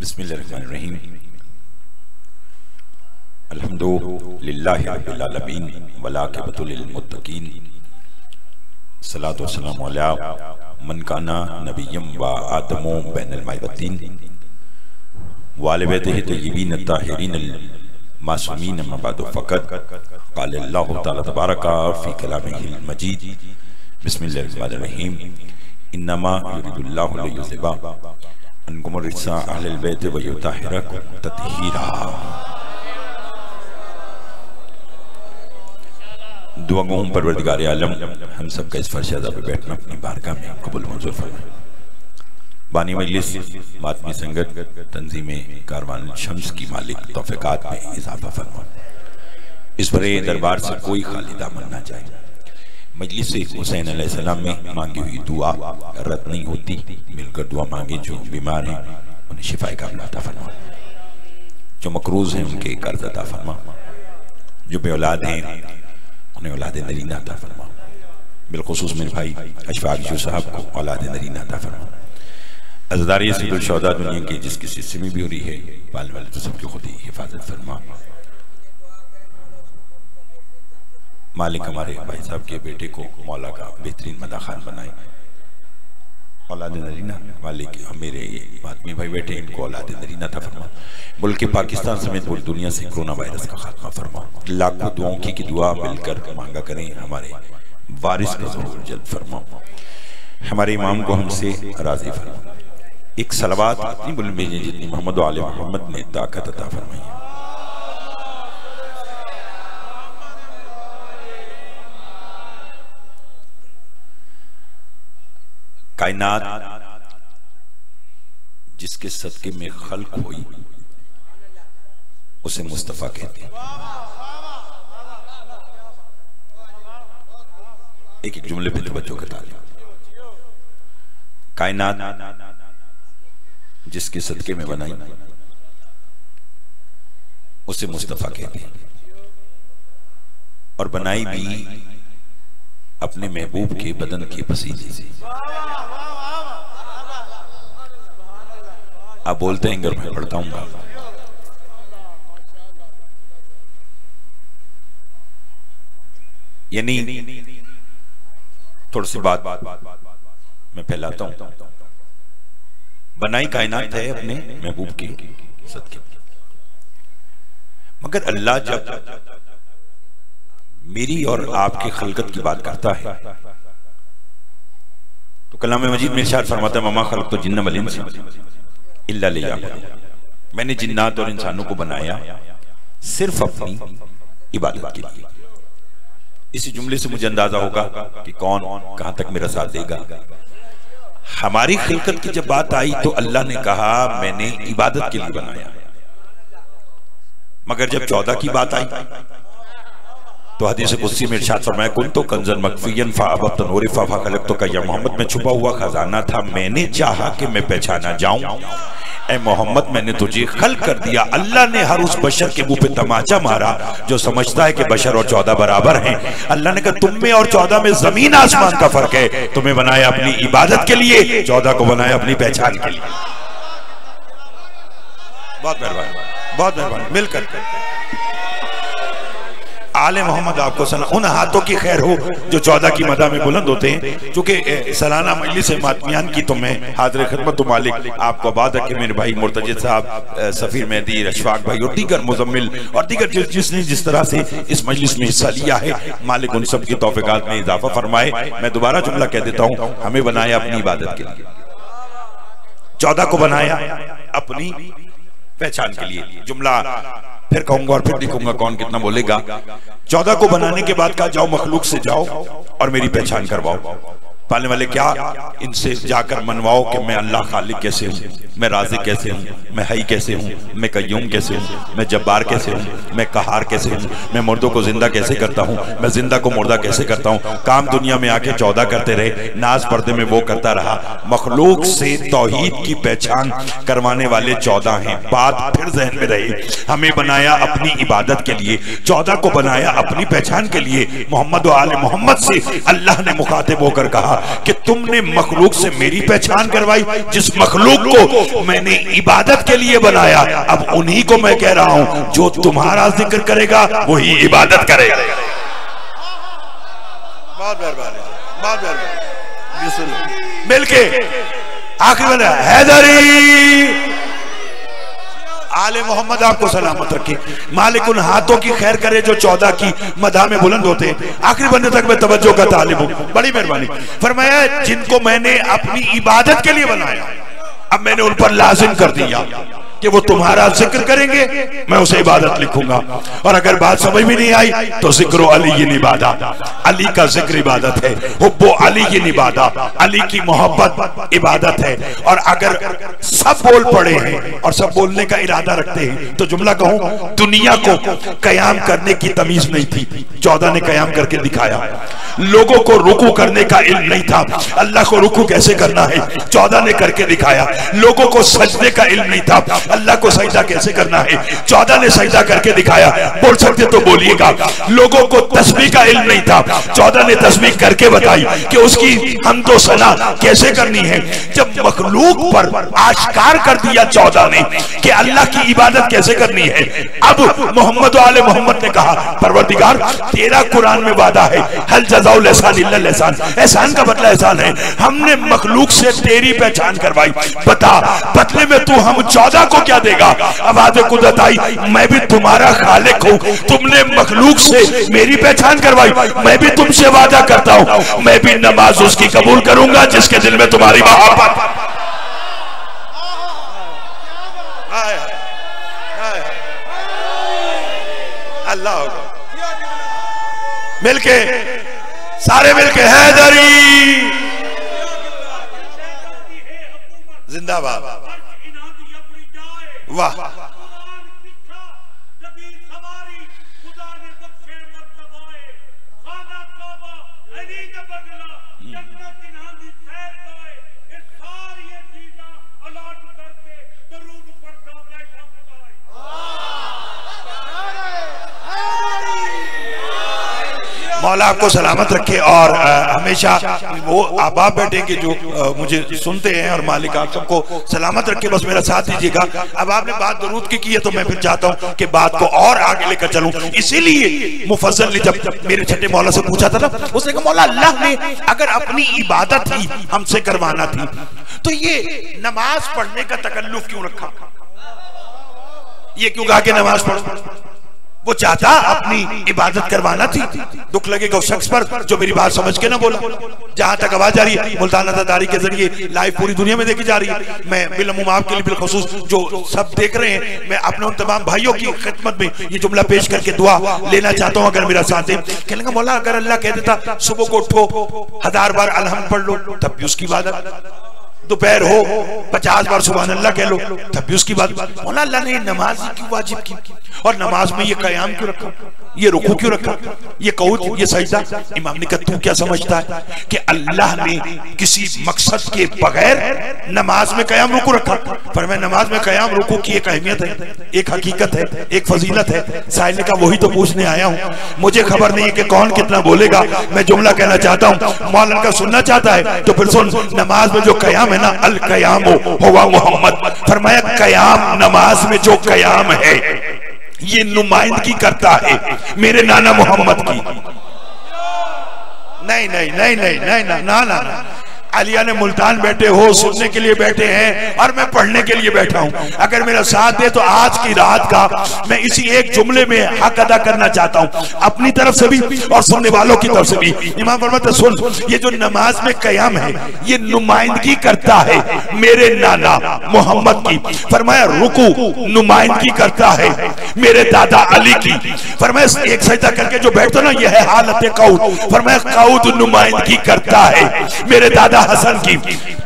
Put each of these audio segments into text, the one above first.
बसमीम अल्हम्दुलिल्लाहि रब्बिल आलमीन वलाकिबतुलिल सलातु वस्सलामु अला मन काना नबिय्यम व आदमो बैनल माइबतीन वाले बैतिहि तय्यबीन ताहिरीन मासूमीन मबादु फ़क़त क़ाल तबारका फ़ी कलामिहिल मजीद बिस्मिल्लाहिर रहमानिर आलम हम सब का इस फरशादा पे बैठना अपनी बारगाह में कबूल मंजूर फरमाए बानी मजलिस मातमी संगत तंजीम कारवान शम्स की मालिक तोफ़ात में इजाफा फरमा इस बड़े दरबार से कोई खाली दामन ना जाए मजलिस हुसैन सलाम में मांगी हुई दुआ, रद्द नहीं होती। मिलकर दुआ मांगे, जो बीमार हैं, उन्हें शिफाई का अता फरमा जो मकरूज हैं, उनके कर्ज अता फरमा जो बे औलाद हैं, उन्हें औलाद नरीना अता फरमा बिलखसूस मेरे भाई, अशफाक साहब को औलाद नरीना अता फरमा अजदारी सदुलशौदा दुनिया की जिस किसी में भी हो रही है पालने वाले तो सबकी खुद ही हिफाजत फरमा मालिक हमारे भाई साहब के बेटे को मौला का बेहतरीन मदा खान बनाए। औलाद नरीना मालिक मेरे ये आदमी भाई बैठे इनको औलाद नरीना था फरमा। मुल्क पाकिस्तान समेत पूरी दुनिया से कोरोना वायरस का खात्मा फरमा। लाखों दुआओं की, की दुआ मिलकर मांगा करें हमारे वारिस का ज़रूर जल्द फरमा। हमारे इमाम को हमसे राज़ी फरमा। एक सलवात इतनी बुलंद भेजे जितनी मोहम्मद आल मोहम्मद ने ताकत अता फरमाई। कायनात, जिसके सदके में खल्क हुई, उसे मुस्तफ़ा कहते हैं। एक एक जुमले पे बच्चों का तालीम कायनात, जिसके सदके में बनाई, उसे मुस्तफ़ा कहते हैं। और बनाई भी अपने महबूब के बदन के पसीने आप बोलते हैं, अगर मैं पढ़ता हूँ यानी, थोड़ी सी बात बात बात बात मैं फैलाता हूँ। बनाई कायनात है अपने महबूब की मगर अल्लाह जब मेरी और आपकी खलकत की बात करता है। तो कलाम मजीद में इरशाद फरमाता है, ममा खलक तो जिन्न वलिन से मैंने जिन्नात और इंसानों को बनाया सिर्फ़ अपनी इबादत के लिए। इसी जुमले से मुझे अंदाज़ा होगा कि कौन कहाँ तक मेरा साथ देगा। हमारी खिलकत की जब बात आई तो अल्लाह ने कहा, मैंने इबादत के लिए बनाया। मगर जब चौदह की बात आई तो हदीस कुर्सी में इरशाद फरमाया, कुन तो कंजन मकफियन फाबत तनूर फाफा खलक तो कया मोहम्मद में छुपा हुआ खजाना था, मैंने चाहा कि मैं पहचाना जाऊँ। ए मोहम्मद, मैंने तुझे खल कर दिया, अल्लाह ने हर उस बशर के मुँह पे तमाचा मारा, जो समझता है कि बशर और चौदह बराबर हैं। अल्लाह ने कहा, तुम में और चौदह में ज़मीन आसमान का फ़र्क है। तुम्हें बनाया अपनी इबादत के लिए, चौदह को बनाया अपनी पहचान के लिए। बहुत मेहरबानी बहुत मेहरबानी, मिलकर। आले मोहम्मद आपको सना, उन हाथों की खैर हो जो चौदह की मदा में बुलंद होते हैं। चूँकि सलाना मजलिस मातमियान की तो मैं हाजिर खदमत मालिक, आपको बाद रखे मेरे भाई मुर्तजिद साहब सफ़ीर मेहदी अशफाक भाई और दीगर मुजम्मिल। और दीगर जिस, जिसने जिस तरह से इस मजलिस में हिस्सा लिया है, मालिक उन सब की तोफ़ात में इजाफा फरमाए। मैं दोबारा जुमला कह देता हूँ, हमें बनाया अपनी इबादत के लिए। चौदह को बनाया अपनी पहचान के लिए। जुमला फिर कहूँगा और फिर देखूँगा कौन कितना बोलेगा। चौदह को बनाने के बाद कहा, जाओ मखलूक से जाओ और मेरी पहचान करवाओ। पालने वाले क्या इनसे जाकर मनवाओ कि मैं अल्लाह खालिक कैसे हूँ? मैं राज़ी कैसे हूँ? मैं हई कैसे हूँ? मैं कयूम कैसे हूँ? मैं जब्बार कैसे हूँ? मैं कहार कैसे हूँ? मैं मुर्दों को ज़िंदा कैसे करता हूँ? मैं ज़िंदा को मुर्दा कैसे करता हूँ? काम दुनिया में आके चौदह करते रहे, नाज पर्दे में वो करता रहा। मखलूक से तोहीद की पहचान करवाने वाले चौदह हैं। बात फिर जहन में रही। हमें बनाया अपनी इबादत के लिए चौदह को बनाया अपनी पहचान के लिए। मोहम्मद आल मोहम्मद से अल्लाह ने मुखातिब होकर कहा कि तुमने मखलूक से मेरी पहचान करवाई जिस मखलूक को मैंने इबादत के लिए बनाया। अब उन्हीं को मैं कह रहा हूँ जो तुम्हारा ज़िक्र करेगा वही इबादत करेगा। मिलके आखिर बना हैदरी। आले मोहम्मद आपको सलामत रखे। मालिक उन हाथों की खैर करे जो चौदह की मदा में बुलंद होते। हैं आखिरी बंदे तक मैं तवज्जो का तालिब हूँ। बड़ी मेहरबानी। फरमाया, जिनको मैंने अपनी इबादत के लिए बनाया अब मैंने उन पर लाजिम कर दिया कि वो तुम्हारा ज़िक्र करेंगे, मैं उसे इबादत लिखूँगा। और अगर बात समझ में नहीं आई तो ज़िक्र अली ये निबादा। अली का ज़िक्र इबादत है। हुब्बो अली ये निबादा। अली की मोहब्बत इबादत है। और अगर सब बोल पड़े हैं और सब बोलने का इरादा रखते हैं तो जुमला कहूँ, दुनिया को कयाम करने की तमीज नहीं थी। चौदह ने कयाम करके दिखाया। लोगों को रुकू करने का इल्म नहीं था। अल्लाह को रुकू कैसे करना है? चौदह ने करके दिखाया। लोगों को सजने का इल्म नहीं था। अल्लाह को सजदा कैसे करना है? चौदह ने सजदा करके दिखाया। बोल सकते तो बोलिएगा। लोगों को तस्वीर का इल्म नहीं था। चौदह ने तस्वीर करके बताई कि उसकी हम तो सना कैसे करनी है। जब मखलूक पर आश्कार कर दिया चौदह ने कि अल्लाह की इबादत कैसे करनी है। अब मोहम्मद वाले मोहम्मद ने कहा, परवरदिगार, तेरा कुरान में वादा है। हल जजाउल एहसान एहसान एहसान का बदला एहसान है। हमने मखलूक से तेरी पहचान करवाई। बता, बदले में तू हम चौदह को क्या देगा? आवाज़ कुदरत आई, मैं भी तुम्हारा खालिक हूँ। तुमने मखलूक से मेरी पहचान करवाई। मैं भी तुमसे वादा करता हूँ। मैं भी नमाज़ उसकी कबूल करूँगा, जिसके दिल में तुम्हारी मोहब्बत अल्लाह मिलके, सारे मिलके हैदरी। जिंदाबाद। वाह। मौला आपको सलामत रखे और आ, हमेशा वो आबाब बैठे के जो आ, मुझे सुनते हैं और मालिक आप सबको सलामत रखे बस मेरा साथ दीजिएगा। अब आपने बात दरूद की की है तो मैं फिर चाहता हूँ कि बात को और आगे लेकर चलूँ। इसीलिए मुफसल ने जब मेरे छठे मौला से पूछा था ना उसने कहा मौला अल्लाह ने अगर अपनी इबादत ही हमसे करवाना थी तो ये नमाज़ पढ़ने का तकल्लुफ क्यों रखा? ये क्यों कहा कि नमाज़ पढ़ो? वो चाहता अपनी इबादत करवाना थी। दुख लगेगा उस शख्स पर जो मेरी बात समझ के ना बोला। जहाँ तक आवाज़ आ रही है, मुल्तान के ज़रिए लाइव पूरी दुनिया में देखी जा रही है। मैं बिलमुम आपके लिए बिलखसूस जो सब देख रहे हैं, मैं अपने उन तमाम भाइयों की खिदमत में ये जुमला पेश करके दुआ लेना चाहता हूँ, अगर मेरा साथ है कहने अगर अल्लाह कह देता, सुबह को उठो, हज़ार बार अलहम पढ़ लो, तब भी उसकी इबादत। दोपहर हो, पचास बार सुबह अल्लाह कह लो, तब भी उसकी बात मौला, अल्लाह ने नमाज़ क्यों वाजिब की? और नमाज़ में ये कयाम क्यों रखा? ये रुकू क्यों रखा? ये कौत ये सजदा? इमाम ने कहा, तू क्या समझता है कि अल्लाह ने किसी मकसद के बगैर नमाज़ में कयाम रुकू रखा? पर मैं नमाज़ में कयाम रुकू की एक अहमियत है, एक हकीकत है, एक फजीलत है। साहिल ने कहा, वही तो पूछने आया हूँ। मुझे खबर नहीं है कि कौन कितना बोलेगा। मैं जुमला कहना चाहता हूँ। मौलाना का सुनना चाहता है तो फिर सुन। नमाज़ में जो कयाम है ना अल कयाम हुआ मोहम्मद। फरमाया, कयाम, नमाज़ में जो कयाम है ये नुमाइंदगी करता है मेरे नाना मोहम्मद की नहीं नहीं नहीं नहीं नहीं ना ना ना, ना। अलिया ने मुल्तान बैठे हो, सुनने के लिए बैठे हैं और मैं पढ़ने के लिए बैठा हूँ। अगर मेरा साथ दे तो आज की रात का मैं इसी एक जुमले में हक अदा करना चाहता हूँ। अपनी तरफ़ से भी और सुनने वालों की तरफ़ से भी। इमाम फरमाते सुन, ये जो नमाज़ में कयाम है, ये नुमाइंदगी करता है मेरे नाना मोहम्मद की। फरमाया, रुकू, नुमाइंदगी करता है मेरे दादा अली की। फरमाया, एक सजदा करके जो बैठता ना, यह हालत कऊद। फरमाया, कऊद नुमाइंदगी करता है मेरे दादा हसन की।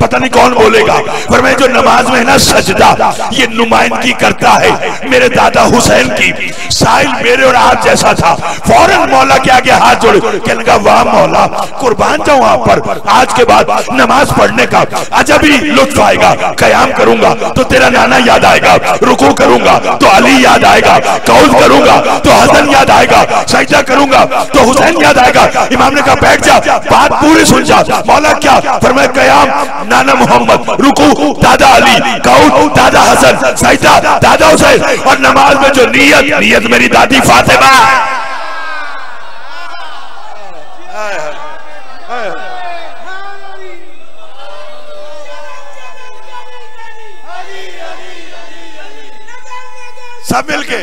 पता नहीं कौन बोलेगा, पर मैं जो नमाज़ में है ना, सजदा, ये नुमाइंदगी करता है मेरे दादा हुसैन की। साहिल मेरे और आज जैसा था। फ़ौरन मौला के आगे हाथ जोड़े, कहने लगा, वाह मौला, कुर्बान जाऊँ आप पर, आज के बाद नमाज़ पढ़ने का। अजब ही लुत्फ आएगा, कयाम करूँगा तो तेरा नाना याद आएगा, रुकू करूँगा तो अली याद आएगा, कौल करूँगा तो हसन याद आएगा, सजदा करूँगा तो हुसैन याद आएगा। इमाम ने कहा, बैठ जा, बात पूरी सुन जा, मौला क्या फरमाए कयाम, नाना मोहम्मद, रुकू, दादा अली कौल दादा हसन सजदा दादा हुसैन, और नमाज़ में जो नियत नियत मेरी दादी फातिमा। सब मिलके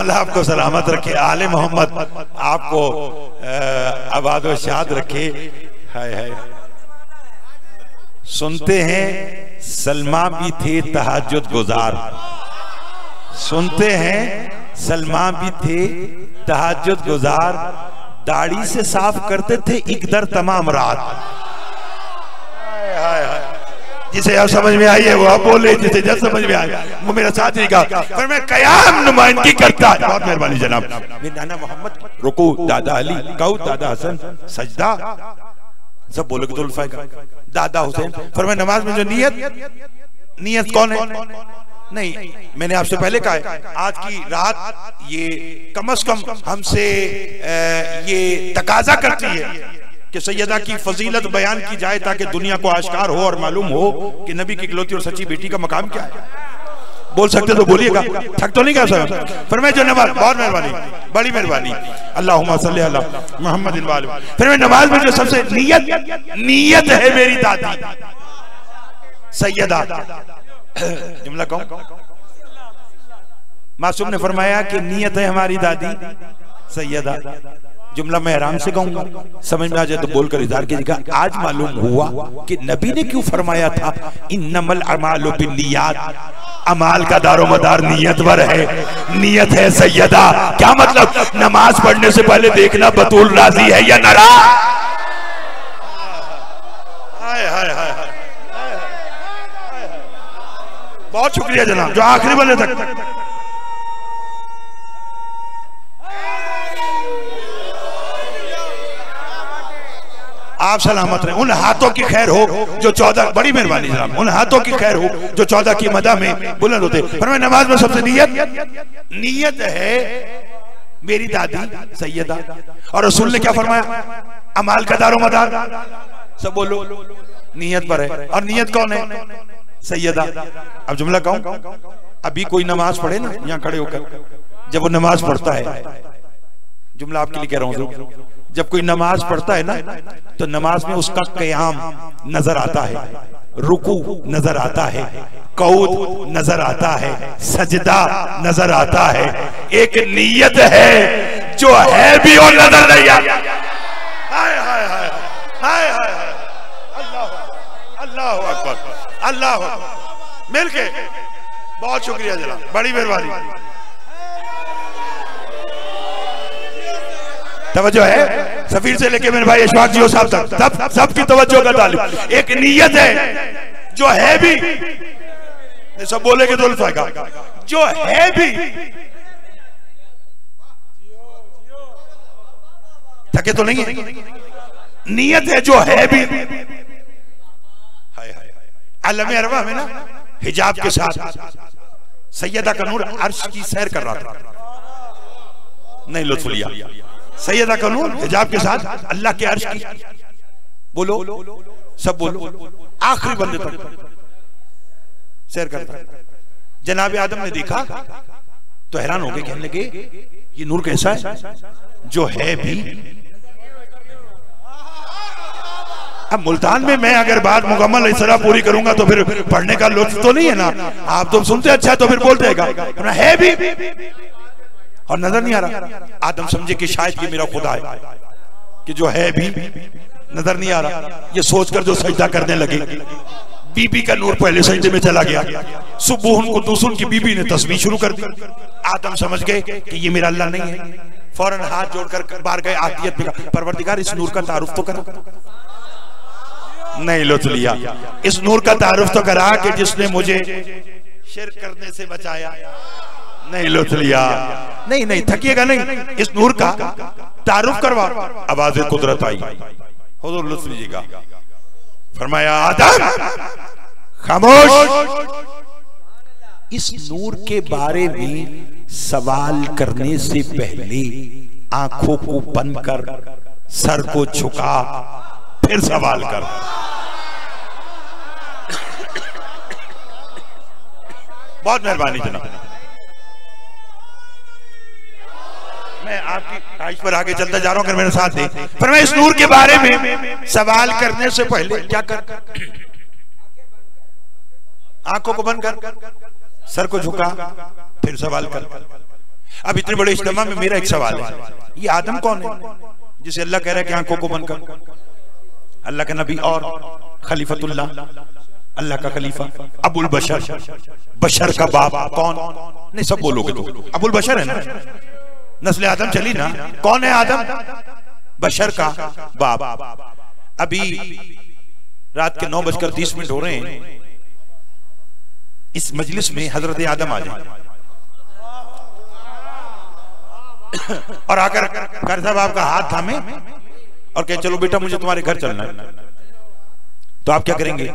मौला आपको सलामत रखे, आले मोहम्मद आपको आबाद व शाद रखे। हाय हाय। सुनते हैं, सलमा भी थे तहाजुद गुजार। सुनते हैं, सलमा भी थे तहाजुद गुजार। दाढ़ी से साफ़ करते थे इकदर तमाम रात। जिसे अब समझ में आई है, वो अब बोले जिसे जब समझ में आया वो मेरा साथी का। पर मैं कयाम नुमाइंदगी करता। है बहुत मेहरबानी जनाब। मेरे नाना मोहम्मद, रुकू, दादा अली कऊ दादा हसन, सजदा, सब बोलोगे तो उल्फाएगा दादा हुसैन, पर मैं नमाज़ में जो नियत नियत कौन है? नहीं, मैंने आपसे पहले कहा है, आज की रात ये कम से कम हमसे ये तकाजा करती है। कि सैयदा की फजीलत बयान की जाए ताकि दुनिया को आश्कार हो और मालूम हो कि नबी की इकलौती और सच्ची बेटी का मकाम क्या है। बोल सकते तो बोलिएगा। थक तो नहीं कर सकता फिर मैं जो नमाज़ बहुत मेहरबानी, बड़ी मेहरबानी। अल्लाह मोहम्मद फिर मैं नमाज़ में जो सबसे नियत नियत है मेरी दादी। सैयदा। जुमला कहूँ। मासूम ने फरमाया कि नीयत है हमारी दादी। सैयदा। जुमला मैं आराम से कहूँगा। समझ में आ जाए तो बोलकर इजहार कीजिएगा। आज मालूम हुआ कि नबी ने क्यों फरमाया था इन नमल अमाल बिन्नियात। अमाल का दारो मदार नियत पर है। नियत है सैयदा। क्या मतलब? नमाज़ पढ़ने से पहले देखना बतूल राज़ी है या नाराज़? बहुत शुक्रिया जनाब, जो आखिरी बने तक। आप सलामत रहे। उन हाथों की खैर हो जो चौदह बड़ी मेहरबानी जनाब उन हाथों की खैर हो जो चौदह की मदा में बुलंद होते। पर मैं नमाज़ में सबसे नियत नियत है मेरी दादी सैयदा। और रसूल ने क्या फरमाया? अमाल का दारो मदार। सब बोलो, नीयत पर है। और नीयत कौन है? सैयदा। अब जुमला कहूँ, अभी कोई नमाज़ पढ़े ना, यहाँ खड़े होकर। जब वो नमाज़ पढ़ता है, जुमला आपके लिए कह रहा हूँ जब कोई नमाज़ पढ़ता है ना तो नमाज़ में उसका क्याम नज़र आता है, रुकू नज़र आता है, कऊद नज़र आता है, सजदा नज़र आता है। एक नीयत है जो है भी और नज़र नहीं आता हाय हाय हाय हाय हाय अल्लाह अल्लाह अकबर, अल्लाह मिलके, बहुत शुक्रिया जनाब, बड़ी मेहरबानी। तवज्जो है? सफीर से लेके मेरे भाई अशफाक जी साहब तक, सब सबकी तवज्जो का तालिब एक नीयत है, जो है भी सब बोलेगे तो उल्फा का। जो है भी थके तो नहीं है। नियत है, जो है भी। आलम अरबा में ना, हिजाब के साथ सैयदा का नूर अर्श की सैर कर रहा था। नहीं लुत्फ लिया। सैयदा का नूर, हिजाब के साथ अल्लाह के अर्श की। बोलो, सब बोलो। आखिरी बंदे तक करता जनाब आदम ने देखा तो हैरान हो गए, कहने लगे, ये नूर कैसा है? जो है भी। अब मुल्तान में मैं अगर बात मुकम्मल इस तरह पूरी करूँगा तो फिर पढ़ने का लुत्फ तो नहीं है ना। आप तो सुनते अच्छा है तो फिर बोलते हैं है भी। और नज़र नहीं आ रहा। आदम समझे कि शायद ये मेरा खुदा है, कि जो है भी, नज़र नहीं आ रहा। ये सोचकर जो सजदा करने लगे। बीबी का नूर पहले सजदे में चला गया। सुबह को दूसरों की बीबी ने तस्वीर शुरू कर दी। आदम समझ गए कि ये मेरा अल्लाह नहीं है। फ़ौरन हाथ जोड़कर बार गए, आदियत परवरदिगार, इस नूर का तारुफ तो करा। नहीं लुत्फ लिया। इस नूर का तारुफ तो करा कि जिसने मुझे शिर करने से बचाया। नहीं लुत्फ लिया। नहीं नहीं, थकिएगा नहीं। इस नूर का तारुफ करवा। आवाज़ कुदरत आई। हुजूर लुत्फ लीजिएगा। फरमाया, आदम, खामोश। इस नूर के बारे में सवाल करने से पहले आँखों को बंद कर, सर को झुका, फिर सवाल कर। बहुत मेहरबानी, जनाब। मैं आपकी ख्वाहिश पर आगे चलता जा रहा हूँ मेरे साथ पर मैं इस नूर के बारे में सवाल करने से पहले क्या कर आँखों को बंद कर, सर को झुका, फिर सवाल कर। अब इतने बड़े इज्तमा में मेरा एक सवाल है, ये आदम कौन है? जिसे अल्लाह कह रहा है कि आँखों को बंद कर। अल्लाह का नबी और खलीफतुल्लाह, अल्लाह का खलीफा, अबुल बशर। बशर का बाप कौन? नहीं, सब बोलोगे तो। अबुल बशर है ना? नस्ल आदम चली ना। कौन है आदम? बशर का बाप। अभी रात के नौ बजकर तीस मिनट हो रहे हैं। इस मजलिस में हज़रत आदम आ जाए। और आकर कर साहब आपका हाथ थामे और कहे, चलो बेटा, मुझे तुम्हारे घर चलना है। तो आप क्या करेंगे?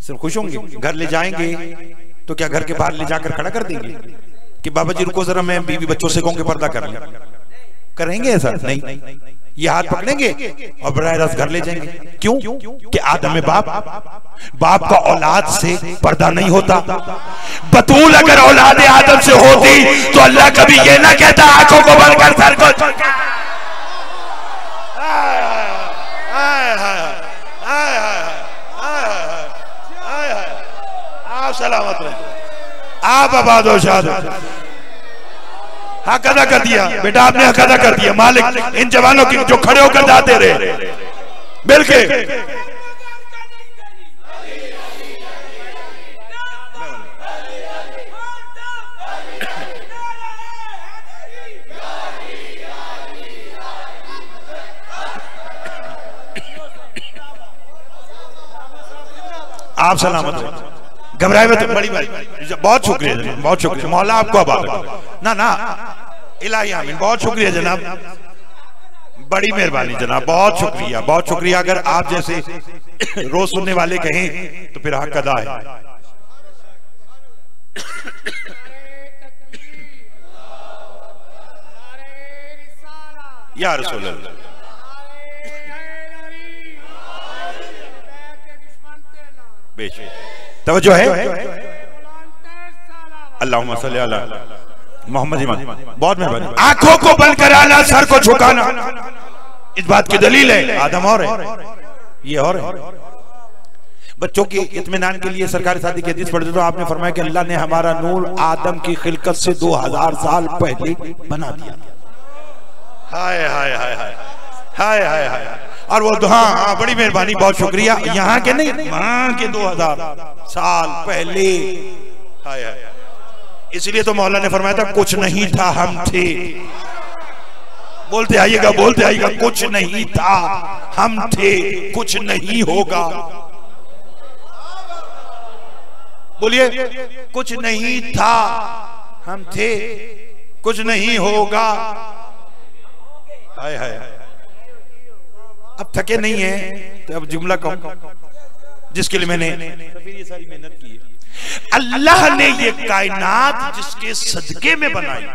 सिर्फ़ खुश होंगे? घर ले जाएँगे? तो क्या घर के बाहर ले जाकर खड़ा कर देंगे? कि बाबा जी रुको जरा मैं बीवी बच्चों से कहूँगे पर्दा कर ले करेंगे ऐसा नहीं ये हाथ पकड़ेंगे और बरह रास्त घर ले जाएँगे क्यों कि आदम में बाप बाप का औलाद से पर्दा नहीं होता बतूल अगर औलाद आदम से होती तो अल्लाह कभी ये ना कहता आँखों को बंद कर सर को सलामत रहे आप आबाद हो, शाद हक अदा कर दिया। बेटा, आपने हक अदा कर दिया। मालिक, इन जवानों की जो खड़े होकर जाते रहे। बिल्कुल आप सलामत घबराए तो बड़ी बारी बहुत शुक्रिया जनाब, बहुत शुक्रिया। मौला आपको आबाद ना ना, इलाही बहुत शुक्रिया जनाब। बड़ी मेहरबानी जनाब, बहुत शुक्रिया बहुत शुक्रिया। अगर आप जैसे रोज सुनने वाले कहें तो फिर हक अदा है। या रसूल अल्लाह तवज्जो है। अल्लाह मोहम्मद इमान बहुत मेहरबानी। आँखों को बंद कराना सर को झुकाना। इस बात की दलील है। आदम और है। ये और है। बच्चों के इतमान के लिए सरकारी शादी की हदीस पढ़ते तो आपने फरमाया कि अल्लाह ने हमारा नूर आदम की खिलकत से दो हज़ार साल पहले बना दिया। हाय हाय हाय हाय। हाय हाय हाय। और वो हाँ हाँ बड़ी मेहरबानी, बहुत शुक्रिया। यहाँ के नहीं, वहाँ के दो हज़ार साल पहले। इसलिए तो मौला ने फरमाया था, कुछ नहीं था, हम थे। बोलते आइएगा बोलते आइएगा, कुछ नहीं था, हम थे, कुछ नहीं होगा। बोलिए, कुछ नहीं था, हम थे, कुछ नहीं होगा। हाय हाय हाय। अब थके नहीं है तो अब जुमला कहूँ। जिसके लिए मैंने ये सारी मेहनत की है। अल्लाह ने ये कायनात जिसके सदके में बनाई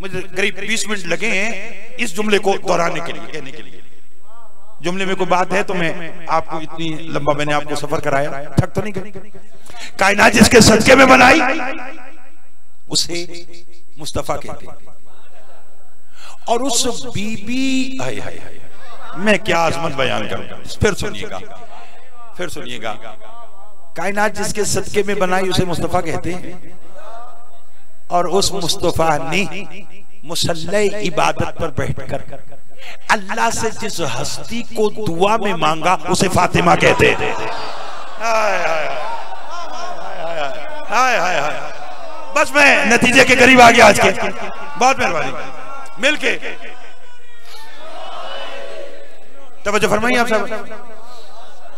मुझे करीब 20 मिनट लगे हैं इस जुमले को दोहराने के लिए। कहने के लिए। जुमले में कोई बात है तो मैं आपको इतनी लंबा मैंने आपको सफ़र कराया। थक तो नहीं गई कायनात जिसके सदके में बनाई उसे मुस्तफ़ा कहते हैं। और उस बीबी हाय हाय हाय। मैं क्या आजमत बयान करूँ फिर सुनिएगा फिर सुनिएगा कायनात जिसके सदके में बनाई उसे मुस्तफ़ा कहते हैं और उस मुस्तफ़ा ने मुसल्ले इबादत पर बैठकर अल्लाह से जिस हस्ती को दुआ में मांगा उसे फातिमा कहते हैं बस मैं नतीजे के करीब आ गया आज के बहुत मेहरबानी मिलके तवज्जो फरमाइए आप सब।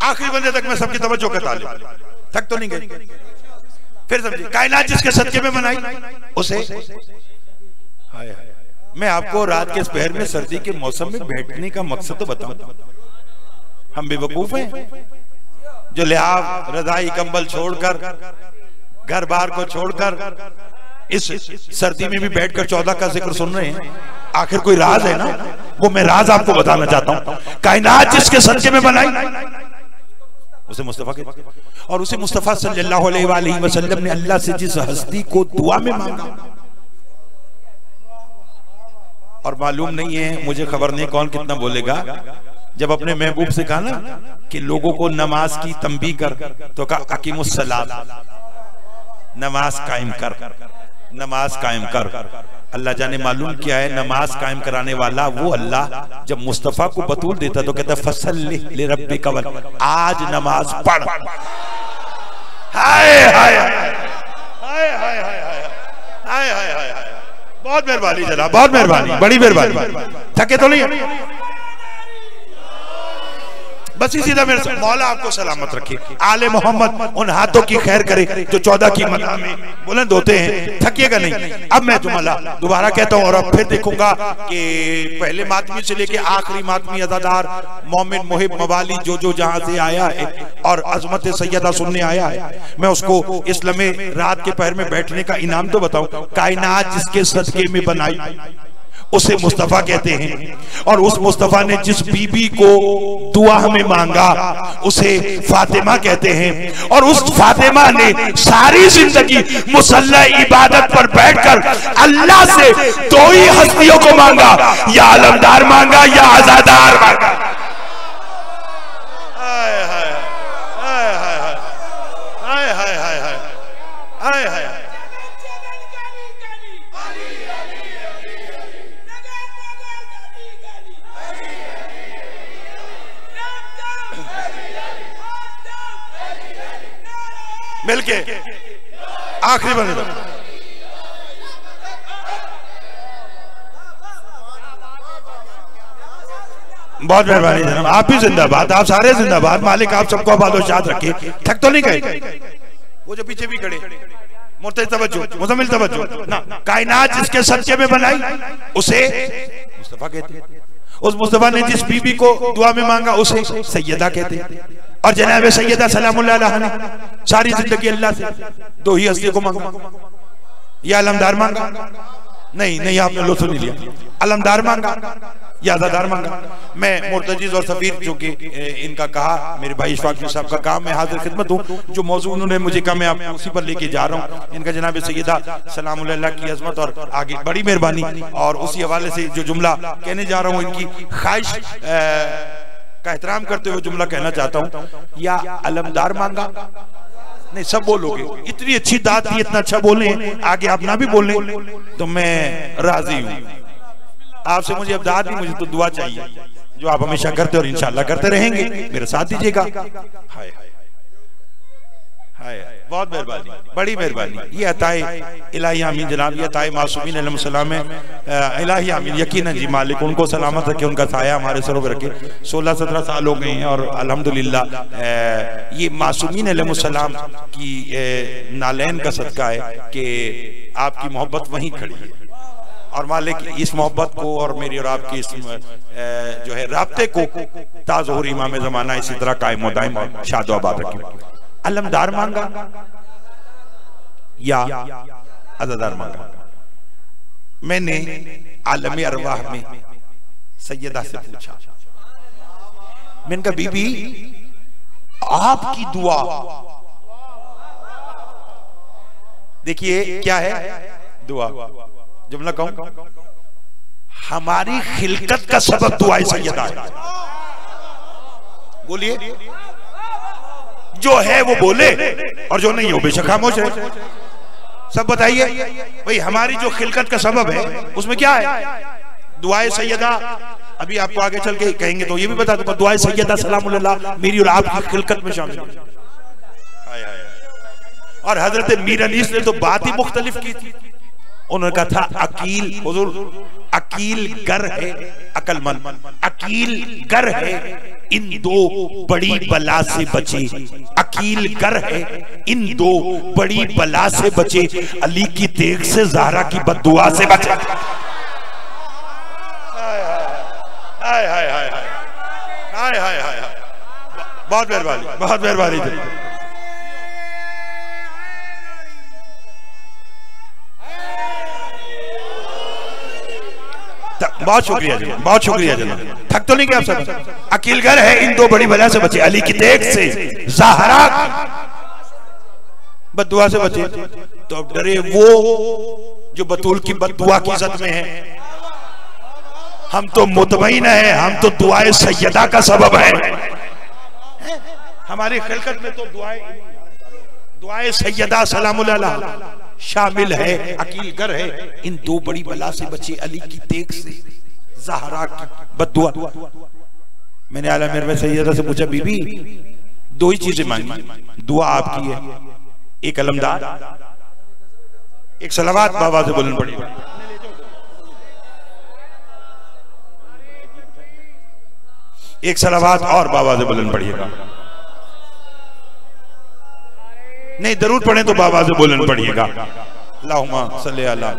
आखिरी बंदे तक मैं सबकी तवज्जो का तालिब। थक तो नहीं गई फिर समझिए, कायनात जिसके सदके में बनाई उसे हाय हाय। मैं आपको रात के पहर में सर्दी के मौसम में बैठने का मकसद तो बताऊँ। हम बेवकूफ़ हैं। जो लिहाज रजाई, कंबल छोड़कर, घर बार को छोड़कर, इस सर्दी में भी बैठकर चौदह का ज़िक्र सुन रहे हैं, आखिर कोई राज है ना? वो मैं राज आपको बताना चाहता हूँ। कायनात जिसके सदके में बनाई, उसे मुस्तफ़ा के और उसे मुस्तफ़ा सल्लल्लाहु अलैहि वसल्लम ने अल्लाह से जिस हस्ती को दुआ में मांगा, और मालूम नहीं है, मुझे खबर नहीं कौन कितना बोलेगा, जब अपने महबूब से कहा ना कि लोगों को नमाज़ की तंबी कर तो कहा अकीमुसलात नमाज़ कायम कर। नमाज़ कायम कर अल्लाह जाने मालूम किया है नमाज़ कायम कराने वाला वो अल्लाह जब मुस्तफ़ा को बतूल देता तो कहता फ़सल ले रब्बी कवल आज नमाज़ पढ़ हाय हाय हाय हाय हाय हाय बहुत मेहरबानी जनाब बहुत मेहरबानी बड़ी मेहरबानी थके तो नहीं बस इसी तरह मेरे मौला आपको सलामत रखे। आले मोहम्मद, उन हाथों की खैर करे जो चौदह की मदा में। बुलंद होते हैं, थकिएगा नहीं। अब मैं जुमला दोबारा कहता हूँ और अब फिर देखूँगा कि पहले मातमी से लेके आखिरी मातमी अदादार मोमिन, मुहिब, मवाली जो जो जहाँ से आया है और अजमत सैयदा सुनने आया है, मैं उसको इस लम्हे रात के पहर में बैठने का इनाम तो बताऊँ। कायनात जिसके सदके में बनाई। उसे मुस्तफ़ा कहते हैं। और उस मुस्तफ़ा ने जिस बीबी को दुआ में मांगा, उसे फातिमा कहते हैं। और उस फातिमा ने सारी ज़िंदगी मुसल्ला इबादत पर बैठकर अल्लाह से दो ही हस्तियों को मांगा, या आलमदार मांगा, या आजादार मांगा। बहुत मेहरबानी जनाब। आप भी जिंदाबाद, आप सारे जिंदाबाद। मालिक, आप सबको आबाद रखे थक तो नहीं गए? वो जो पीछे भी खड़े। मुर्ते तवज्जो मुजमिल तवज्जो। ना, कायनात जिसके सच्चे में बनाई, उसे मुस्तफ़ा कहते उस मुस्तफ़ा ने जिस बीबी को दुआ में मांगा, उसे सैयदा कहते हैं। और जनाब सैयदा सलाम सारी ज़िंदगी अल्लाह से दो ही हस्ती को मांगा। या अलमदार मांगा। नहीं नहीं आपने लुत्फ नहीं लिया। अलमदार मांगा या अदादार मांगा। मैं मुर्तजीज और सफीर जो कि इनका कहा, मेरे भाई इशफाक साहब का कहा मैं हाजिर खिदमत हूँ, जो मौजूद उन्होंने मुझे कहा, मैं आप उसी पर लेके जा रहा हूँ। इनका जनाब सैदा सलाम की अजमत और आगे बड़ी मेहरबानी। और उसी हवाले से जो जुमला कहने जा रहा हूँ, इनकी ख्वाहिश का एहतराम करते हुए जुमला कहना चाहता हूँ, या अलमदार मांगा नहीं, सब बोलोगे। इतनी अच्छी दात थी, इतना अच्छा बोले आगे आप ना भी बोले तो मैं राज़ी हूँ। आपसे मुझे अब दात भी मुझे तो दुआ चाहिए, जो आप हमेशा करते और इंशाल्लाह करते रहेंगे। मेरे साथ दीजिएगा। हाय हाय। हाय हाय। बहुत मेहरबानी, बड़ी मेहरबानी। ये अताए इलाही आमीन जनाब, ये अताए मासूमीन सलाम है। इलाही आमीन यकीनन जी मालिक, उनको सलामत रखे, उनका साया हमारे सरों पर रखे। सोलह, सत्रह साल हो गए हैं और अल्हम्दुलिल्लाह ये मासूमीन सलाम की नालैन का सदका है कि आपकी मोहब्बत वहीं खड़ी है। और मालिक, इस मोहब्बत को और मेरी और आपकी इस जो है, रबते को ताजोहर इमाम जमाना इसी तरह कायम दायम और शादो आबाद रखे। अलमदार मांगा। या अदादार मांगा। मैंने आलम अरवाह में सैयदा से पूछा। मैंने कहा, बीबी, आपकी दुआ। देखिए, क्या है? दुआ। जुमला कहूँ, हमारी खिलकत का सबब दुआ सैयदा बोलिए। जो है वो बोले और जो नहीं हो बेशक खामोश है। सब बताइए, भाई, हमारी जो खिलकत का सबब है, उसमें क्या है? दुआए सैयदा। अभी आपको आगे चल के कहेंगे तो ये भी बता दूँगा दुआए सैयदा सलाम मेरी और आपकी खिलकत में शामिल और हज़रत मीर अनीस ने तो बात ही मुख्तलिफ़ की थी। उन्होंने कहा था, अकील, हुजूर, अकील गर है, अकलमंद। अकील गर है इन दो बड़ी बला से बचे अकील कर है इन दो बड़ी बला से बचे अली की तेग से जारा की बदुआ से बचे बहुत मेहरबानी बहुत मेहरबानी बहुत शुक्रिया जी। बहुत शुक्रिया जनाब थक तो नहीं क्या सब? अकील घर है, इन दो बड़ी वजह से बचे। अली की देख से, जहरा। बदुआ से बचे। तो अब डरे वो जो बतूल की बदुआ की इज़्ज़त में है। हम तो मुतमिन है, हम तो दुआए सैयदा का सबब है। हमारी खिलकत में तो दुआए दुआए सैयदा सलाम शामिल है, अकील गर है। इन दो बड़ी बला से बचे अली की तेग से जहरा की बदुआ। मैंने आला मेरे सैयदा से पूछा, बीबी, दो ही चीज़ें मांगी। दुआ आपकी है, एक अलमदार, एक सलावात बाबा से बोलनी पड़ेगा एक सलावात और बाबा से बोलनी पड़ेगा नहीं ज़रूर पढ़े तो बाबा से बोलन पड़िएगा लाहुमा सल्ले अला।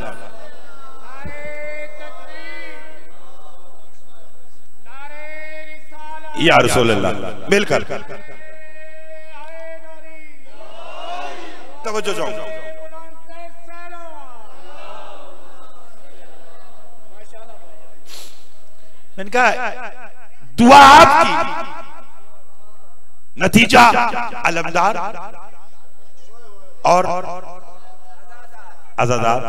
या रसूल अल्लाह मिलकर। तवज्जो मैंने कहा दुआ आपकी। नतीजा अलमदार और आजादार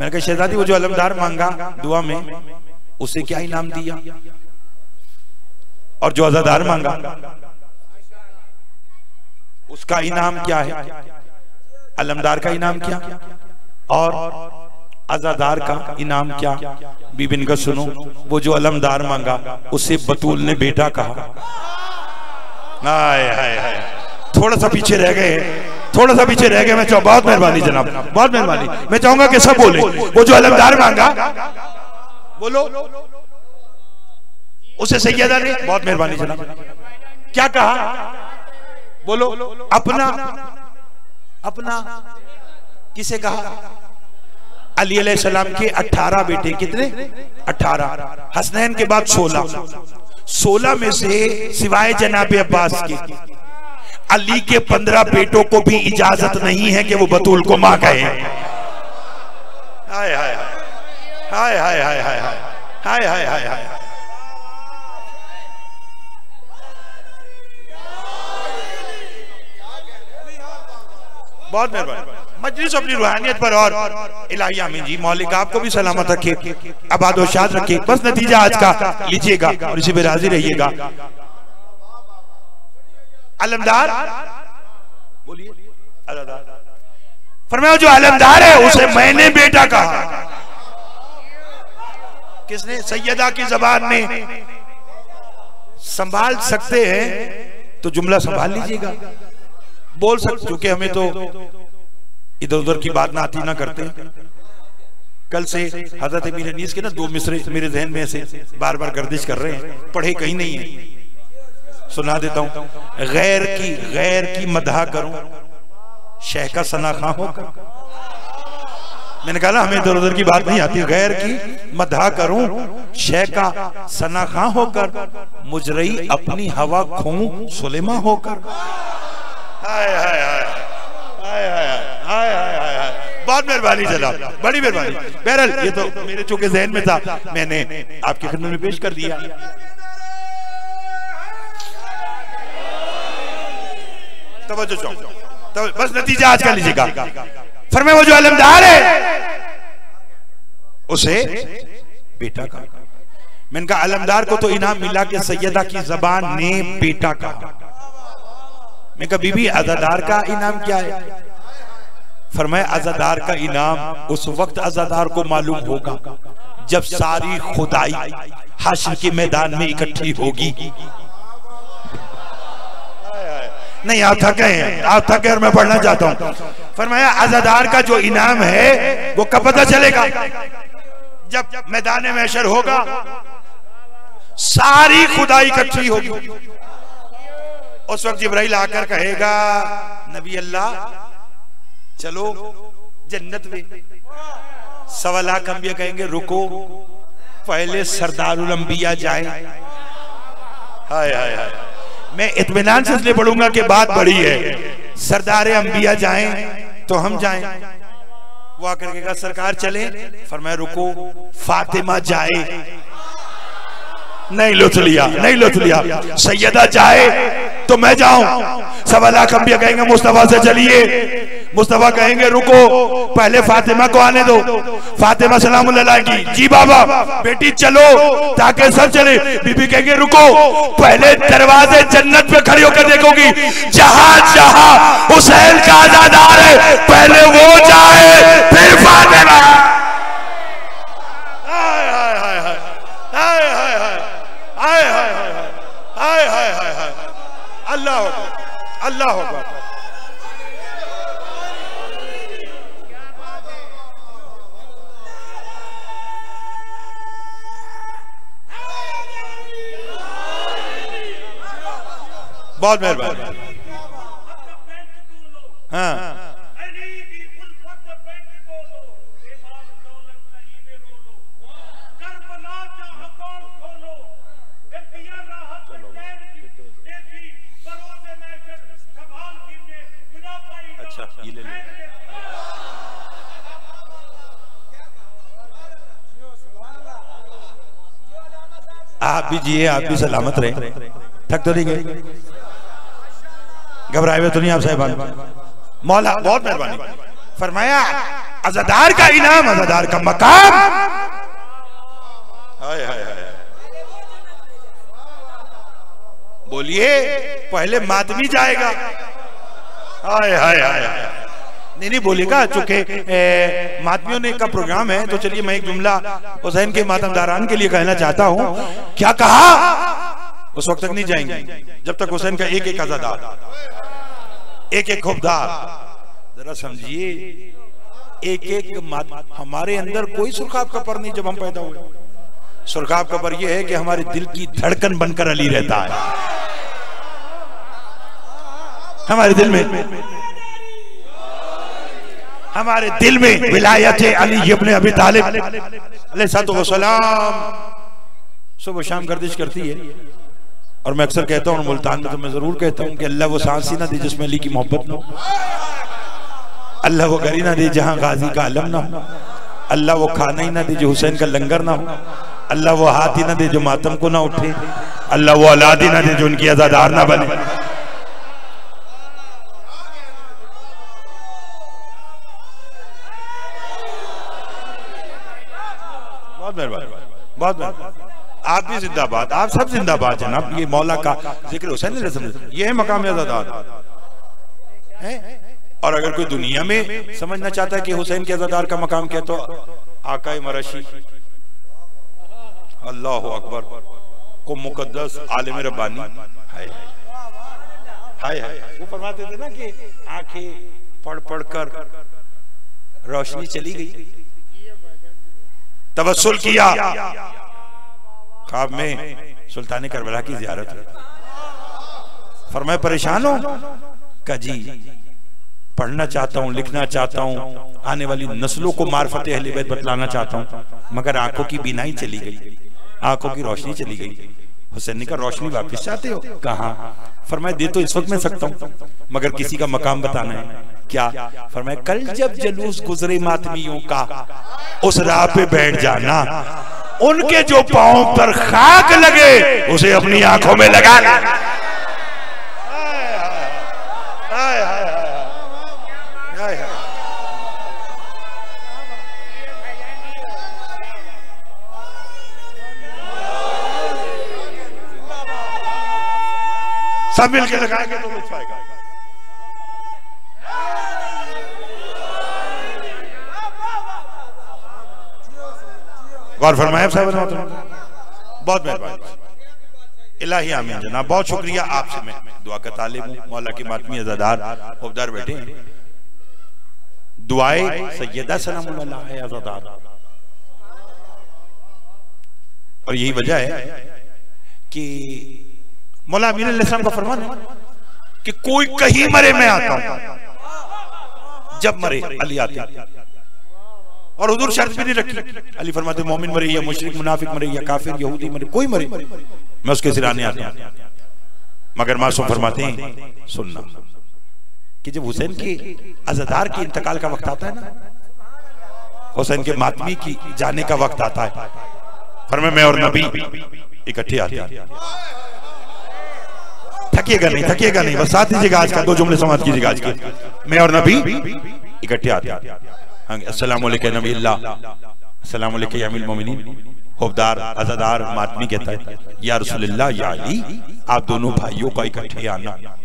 मैंने कहा, शहजादी, वो जो अलमदार मांगा दुआ में, उसे क्या इनाम दिया? और जो आजादार मांगा, उसका इनाम क्या है? अलमदार का इनाम क्या? और आजादार का इनाम क्या? बीबिन का सुनो, वो जो अलमदार मांगा, उसे बतूल ने बेटा कहा। हाय हाय हाय। थोड़ा सा पीछे रह गए। थोड़ा सा पीछे रह गए मैं चाहूँ, बहुत मेहरबानी जनाब, बहुत मेहरबानी। मैं चाहूँगा कि सब बोले, वो जो अलमदार मांगा, बोलो। उसे सैयदा ने बहुत मेहरबानी जनाब। क्या कहा? बोलो, अपना अपना, किसे कहा? अली सलाम के अठारह बेटे कितने? अठारह। हसनैन के बाद सोलह। सोलह में से सिवाय जनाब अब्बास के। अली के पंद्रह बेटों को भी इजाज़त नहीं है कि वो बतूल को माँ कहे हाय हाय हाय। हाय हाय हाय हाय हाय। हाय हाय हाय बहुत मजलिस अपनी रूहानियत पर और इलाही में जी। मौलिक, आपको भी सलामत रखे आबाद शाद रखे बस नतीजा आज का लीजिएगा और इसी पे राज़ी रहिएगा। अलमदार बोलिए। अलमदार फरमाया, जो अलमदार है, उसे मैंने बेटा कहा। किसने? सैयदा की जबान में। संभाल सकते हैं तो जुमला संभाल लीजिएगा। बोल सकते क्योंकि हमें तो इधर उधर की बात ना आती ना करते। कल से हज़रत मीर अनीस के ना दो मिसरे मेरे जहन में से बार बार गर्दिश कर रहे हैं। पढ़े कहीं नहीं है। सुना देता हूँ। गैर की गैर की मदहा करूँ। शह का सना खां होकर। मैंने कहा ना, हमें इधर उधर की बात नहीं आती। गैर की मदहा करूँ, शह का सना खां होकर। मुजरई अपनी हवा खू सुलेमा होकर। बहुत मेहरबानी जनाब, बड़ी मेहरबानी। बहरल ये तो मेरे चूँकि जहन में था। मैंने आपकी खिदमत में पेश कर दिया तवज्जो चाहो तो बस नतीजा आज कर लीजिएगा। फरमाए, वो जो अलमदार है, उसे बेटा का मैंने कहा अलमदार को तो इनाम मिला कि सैयदा की जबान ने बेटा का मैं कहा, बीबी अजादार का इनाम क्या है? फरमाया अजादार का इनाम उस वक्त अजादार को मालूम होगा, जब सारी खुदाई हाशिर के मैदान में इकट्ठी होगी। नहीं, आप थके हैं। आप थके और मैं पढ़ना चाहता हूँ। फरमाया, आजादार का जो इनाम है, वो कब पता चलेगा? जब मैदान मैशर होगा, सारी खुदाई इकट्ठी होगी। उस वक्त जिब्राइल आकर कहेगा, नबी अल्लाह, चलो, जन्नत में। सवा लाख अंबिया कहेंगे, रुको, पहले सरदारुल अंबिया जाए। हाय हाय हाय। मैं इतमान से इसलिए पढ़ूँगा कि बात बड़ी है। सरदार अंबिया जाए तो हम जाए। वो आकर कहेगा, सरकार चले। फरमाया, रुको, फातिमा जाए। नहीं लुथ लिया, नहीं लुथ लिया। सैयदा जाए तो मैं जाऊँ। सवा लाख कहेंगे, मुस्तफ़ा से चलिए। मुस्तफ़ा कहेंगे, रुको, पहले फातिमा को आने दो। फातिमा सलाम की जी बाबा, बेटी चलो, ताकि सब चले। बीबी कहेंगे, रुको, पहले दरवाजे जन्नत पे खड़ी होकर देखोगी। जहाँ जहाँ हुसैन का आजादार है, पहले वो जाए, फिर फातिमा। अल्लाह हाय कीजिए बिना पाई अच्छा, ये ले लो। आप भी जिए आप भी सलामत रहे। थक तो नहीं गए? घबराए हुए तो नहीं आप साहबान। मौला, बहुत मेहरबानी। फरमाया अजादार का इनाम अजादार का मकाम। बोलिए, पहले मातमी जाएगा। हाय हाय हाय नहीं नहीं बोलेगा चूँकि। मातमियों ने का प्रोग्राम है तो चलिए मैं एक जुमला हुसैन के मातमदारान के लिए कहना चाहता हूँ। क्या कहा? उस वक्त तक नहीं जाएँगे, जब तक हुसैन का एक एक आजादार। एक एक खुबदार जरा समझिए एक एक मात हमारे अंदर कोई सुरखाब का पर नहीं जब हम पैदा हुए। सुरखाब का पर यह है कि हमारे दिल की धड़कन बनकर अली रहता है। हमारे दिल में, हमारे दिल में विलायत अली इब्ने अबी तालिब। सलाम सुबह शाम गर्दिश करती है। और मैं अक्सर कहता हूँ मुल्तान में तो मैं ज़रूर कहता हूँ कि अल्लाह वो सांस ही ना दे जिसमें अली की मोहब्बत ना हो। अल्लाह वो घड़ी ना दे जहाँ गाजी का अलम ना हो। अल्लाह वो खाना ही ना दे जो हुसैन का लंगर ना हो। अल्लाह वो हाथ ही ना दे जो मातम को ना उठे। अल्लाह वो औलाद ही ना दे जो उनकी आजादार ना बने। बहुत मेहरबानी। बहुत मेहरबानी। आप भी जिंदाबाद, आप सब जिंदाबाद जनाब, ये मौला का ज़िक्र हुसैन रसम ये है मकाम आजादार और अगर कोई दुनिया में समझना चाहता है कि हुसैन के आजादार का मकाम क्या तो आका मरशी। अल्लाह अकबर। को मुकदस आलिम रब्बानी। हाय। हाय हाय। वो फरमाते थे ना कि आँखें पढ़ पढ़ कर रोशनी चली गई। तवस्सुल किया। ख्वाब में सुल्तान करबला की जियारत फरमाए परेशान हो? का जी, पढ़ना चाहता हूँ, लिखना चाहता हूँ, आने वाली नस्लों को मार्फत अहले बैत बतलाना चाहता हूँ, मगर आँखों की बीनाई चली गई, आँखों की रोशनी चली गई। हुसैन कहा, रोशनी वापस चाहते हो? कहा फरमाए दे तो इस वक्त मैं सकता हूँ, मगर किसी का मकाम बताना है। क्या? फरमाए कल जब जलूस गुजरे मातमियों का, उस राह पे बैठ जाना। उनके जो पाओ पर खाक लगे, उसे अपनी आँखों में लगा ले। सब मिलकर लगाएँगे तो गौर फरमाए साहब बहुत मेहरबानी। इलाही आमीन जनाब, बहुत शुक्रिया आपसे मैं दुआ का तालिब हूँ। मौला की मातमी अजादार उबदार बैठे हैं। दुआए सैयदा सलाम अजादार और यही वजह है कि मौला अमीन का फरमान है कि कोई कहीं मरे मैं आता हूँ। जब मरे अली आते और उधर शर्त भी नहीं रखी। अली फरमाते, मोमिन मरे या मुशरिक, मुनाफिक मरे या काफिर, यहूदी मरे, कोई मरे। मैं उसके सिराने आता। हूँ मगर मासूम फरमाते हैं, सुनना कि जब हुसैन के अजादार के इंतकाल का वक्त आता है ना, हुसैन के मातमी की जाने का वक्त आता है फरमे मैं और नबी इकट्ठे आते हैं। थकिएगा नहीं थकिएगा नहीं, बस साथ दीजिएगा आज का दो जुमले समाज कीजिएगा आज के। मैं और नबी इकट्ठे आते हैं। खुबदार अजादार मातमी कहता है या या अली, आप दोनों भाइयों का इकट्ठे आना।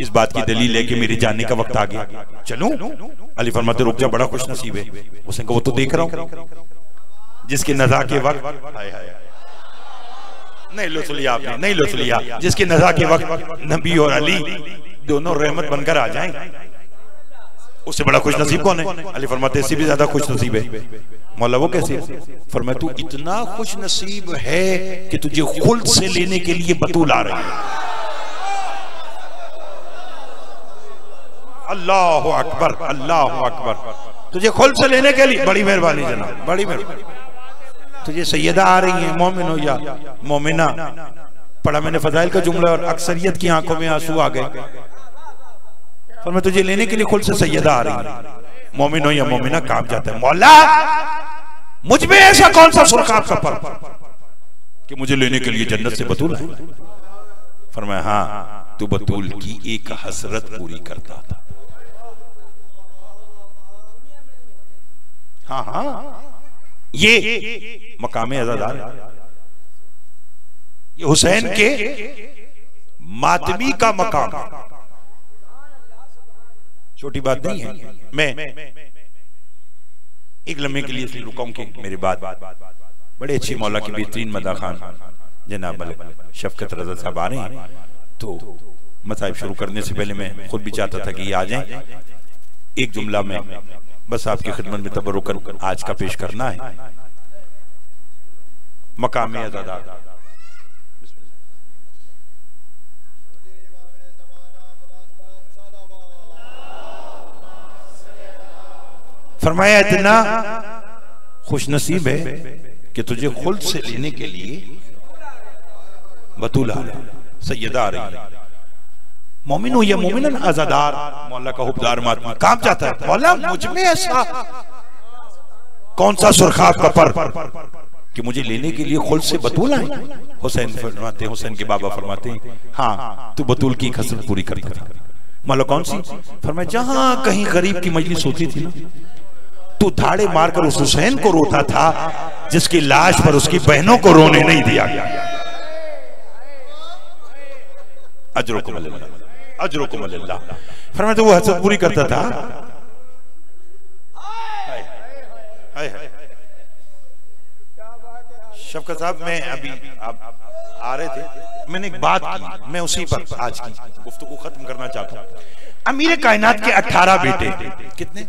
इस बात की दलील है कि मेरे जाने का वक्त आ गया। अली फरमाते, रुक जा, बड़ा खुश नसीब है। उसने कहा, वो तो देख रहा हूँ। जिसके नजा के वक्त नहीं लुत्फ लिया आपने, नहीं लुत्फ लिया। जिसके नजा के वक्त नबी और अली दोनों रहमत बनकर आ जाएँ। उससे बड़ा खुश नसीब कौन है अली फरमाते इससे भी ज़्यादा खुश नसीब है मौला वो कैसे फरमाया तू इतना खुश नसीब है कि तुझे खुल्द से लेने के लिए बतूल आ रही है अल्लाह अकबर अल्लाह अकबर तुझे खुल से लेने के लिए बड़ी मेहरबानी जनाब बड़ी मेहरबानी तुझे सैयदा आ रही है मोमिन हो या मोमिना पढ़ा मैंने फजाइल का जुमला और अक्सरियत की आँखों में आँसू आ गए पर मैं तुझे लेने के लिए खुल से सैयदा आ रही मोमिन हो या मोमिना, काम जाता है। मौला, मुझमें ऐसा कौन सा सुरखाब का पर? कि मुझे लेने के लिए जन्नत से बतूल है? फरमाया हाँ तू बतूल की एक हसरत पूरी करता था। हाँ हाँ। ये मकाम अजादार ये हुसैन के मातमी का मकाम। छोटी बात नहीं है। मैं एक लम्हे के लिए इसलिए रुका हूँ कि मेरी बात बड़े अच्छी मौला की बेहतरीन मदा खान, जनाब शफकत रजा साहब आ रहे हैं। तो मसाइब शुरू करने से पहले मैं खुद भी चाहता था कि ये आ जाएँ। एक जुमला में बस आपकी खिदमत में तबरुकन आज का पेश करना है। मकाम अजादार फरमाया, इतना खुश नसीब है कि तुझे खुल से लेने के लिए बतूला, सैयदा आ रही मोमिन हो या मोमिन आजादार, मौला का हुबदार मातमा, काम जाता है, मौला मुझमें ऐसा कौन सा सुरखाब का पर कि मुझे लेने के लिए खुल से बतूल आए? हुसैन फरमाते हुसैन के बाबा फरमाते हाँ तू बतूल की कसरत पूरी करता था मौला कौन सी? फरमाया, जहाँ कहीं गरीब की मजलिस होती थी ना तू धाड़े मारकर उस हुसैन को रोता था, जिसकी लाश पर उसकी बहनों को रोने नहीं दिया गया। अजरो को तो वो हसद पूरी करता था। शफकत साहब, मैं अभी आप आ रहे थे। मैंने एक बात की, मैं उसी पर आज की गुफ्तु को खत्म करना चाहता हूँ। अमीर कायनात के अठारह बेटे, कितने?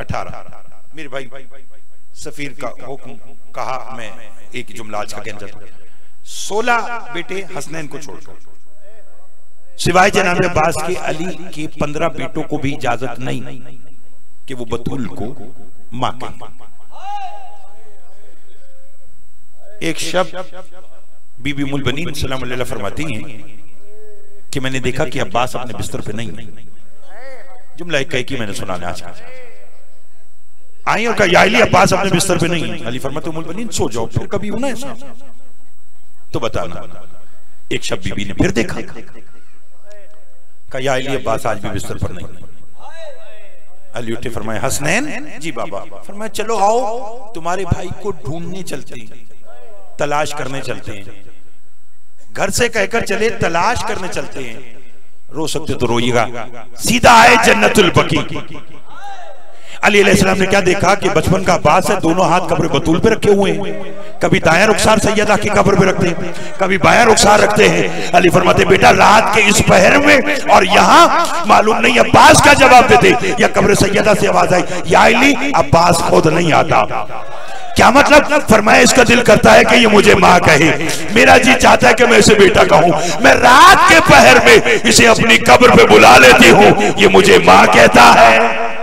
अठारह। मेरे भाई सफीर का हुक्म कहा मैं एक जुमला आज का सोलह बेटे हसनैन को छोड़कर सिवाय जनाब अब्बास के अली के पंद्रह बेटों को भी इजाज़त नहीं कि वो बतूल को माँ कहें एक शब्द बीबी मुलबनीन सलाम फरमाती हैं कि मैंने देखा कि अब्बास अपने बिस्तर पे नहीं जुमला एक कह की मैंने सुना आज का। आई और कहा अली अब्बास अपने बिस्तर पे नहीं। अली फरमाते उमुल बनीन सो जाओ फिर कभी होना ऐसा तो बताना एक शब बीबी ने फिर देखा कहा अली अब्बास आज भी बिस्तर पर नहीं। अली उठे फरमाए हसनैन जी बाबा। फरमाए चलो आओ तुम्हारे भाई को ढूँढने चलते हैं तलाश करने चलते हैं। घर से कहकर चले तलाश करने चलते हैं। रो सकते तो रोइएगा। सीधा आए जन्नतुल बकी। अली ने क्या देखा कि बचपन का अब्बास है, दोनों हाथ कब्र बतूल पे रखे हुए हैं। कभी दाया रुखसार सैयदा की कब्र पे रखते हैं, कभी बाया रुखसार रखते हैं। अली फरमाते, बेटा, रात के इस पहर में और यहाँ मालूम नहीं अब्बास का जवाब देते, या कब्र सैयदा से आवाज़ आई, या अली, अब्बास खुद नहीं आता। क्या मतलब? फरमाया, इसका दिल करता है कि ये मुझे माँ कहे। मेरा जी चाहता है कि मैं इसे बेटा कहूँ। मैं रात के पहर में इसे अपनी कब्र पे बुला लेती हूँ। ये मुझे माँ कहता है।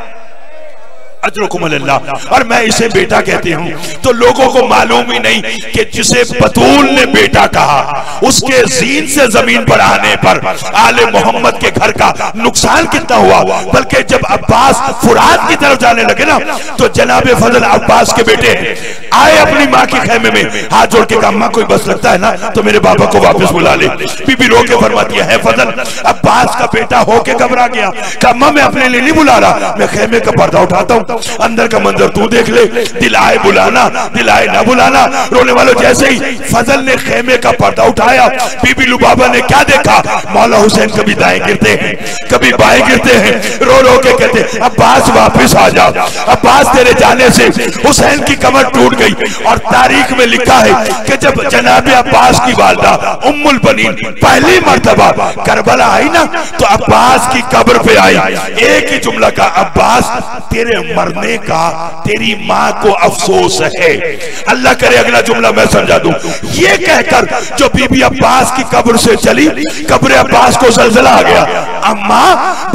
और मैं इसे बेटा कहती हूँ तो लोगों को मालूम ही नहीं कि जिसे बतूल ने बेटा कहा, उसके जीन से ज़मीन पर आने पर आले मोहम्मद के घर का नुकसान कितना हुआ? बल्कि जब अब्बास फुरात की तरफ़ जाने लगे ना तो जनाब फजल अब्बास के बेटे आए अपनी माँ के खेमे में। हाथ जोड़ के कहा कोई बस लगता है ना? तो मेरे बाबा को वापस बुला ले। बीबी रो के फरमाती है फजल। अब्बास का बेटा होके घबरा गया। कम्मा मैं अपने लिए नहीं बुला रहा। मैं खेमे का पर्दा उठाता हूँ अंदर का मंजर तू देख ले। दिलाए बुलाना, दिलाए ना बुलाना। रोने वालों जैसे ही फजल ने खेमे का पर्दा उठाया, बीबी लुबाबा ने क्या देखा? मौला हुसैन कभी दाएँ गिरते हैं, कभी बाएँ गिरते हैं। रो रो के कहते, अब्बास वापिस आ जा। अब्बास तेरे जाने से हुसैन की कमर टूट गई और तारीख में लिखा है कि जब जनाब अब्बास की वालदा उम्मुल बनी पहली मरतबा करबला आई ना तो अब्बास की कब्र पे आई। एक ही जुमला का, अब्बास, तेरे मरने का तेरी माँ को अफसोस है। अल्लाह करे अगला जुमला मैं समझा दू। ये कहकर जो बीबी अब्बास की कब्र से चली, कब्र अब्बास को जलजला आ गया। अम्मा,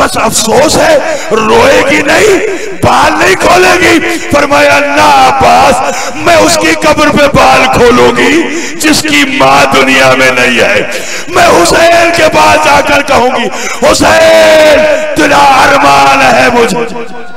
बस अफसोस है, रोएगी नहीं, बाल नहीं खोलेगी। फरमाया, ना अब्बास, मैं उसकी कब्र पे बाल खोलूँगी, जिसकी माँ दुनिया में नहीं है। मैं हुसैन के पास जाकर कहूँगी, हुसैन, तेरा अरमान है मुझे।